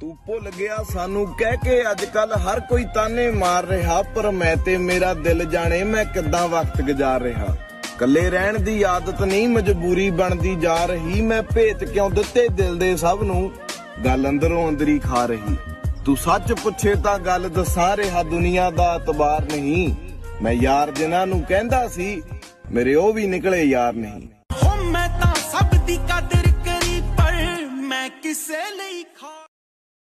ਤੂੰ ਭੁੱਲ ਗਿਆ, ਸਾਨੂੰ ਕਹਿ ਕੇ ਅੱਜ ਕੱਲ ਹਰ ਕੋਈ ਤਾਨੇ ਮਾਰ ਰਿਹਾ। ਪਰ ਮੈਂ ਤੇ ਮੇਰਾ ਦਿਲ ਜਾਣੇ ਮੈਂ ਕਿੱਦਾਂ ਵਕਤ ਗੁਜ਼ਾਰ ਰਿਹਾ। ਕੱਲੇ ਰਹਿਣ ਦੀ ਆਦਤ ਨਹੀਂ, ਮਜਬੂਰੀ ਬਣਦੀ ਜਾ ਰਹੀ। ਮੈਂ ਭੇਤ ਕਿਉਂ ਦਿੱਤੇ ਦਿਲ ਦੇ ਸਭ ਨੂੰ? ਗੱਲ ਅੰਦਰੋਂ ਅੰਦਰੀ ਖਾ ਰਹੀ। ਤੂੰ ਸੱਚ ਪੁੱਛੇ ਤਾਂ ਗੱਲ ਦਸਾ, ਰਿਹਾ ਦੁਨੀਆ ਦਾ ਇਤਬਾਰ ਨਹੀਂ। ਮੈਂ ਯਾਰ ਜਿਨ੍ਹਾਂ ਨੂੰ ਕਹਿੰਦਾ ਸੀ, ਮੇਰੇ ਉਹ ਵੀ ਨਿਕਲੇ ਯਾਰ ਨਹੀਂ। ਹੋ ਮੈਂ ਤਾਂ ਸਭ ਦੀ ਕਦਰ ਕਰੀ, ਪਰ ਮੈਂ ਕਿਸੇ ਲਈ ਖਾ